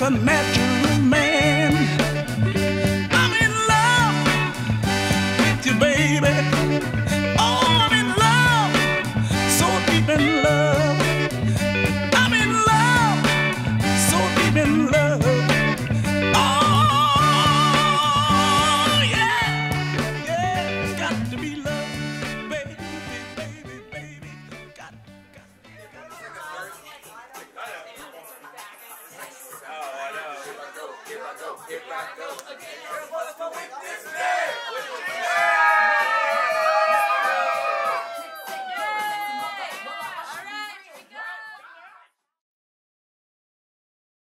like a match. I go, if I go again, I'm for witness there.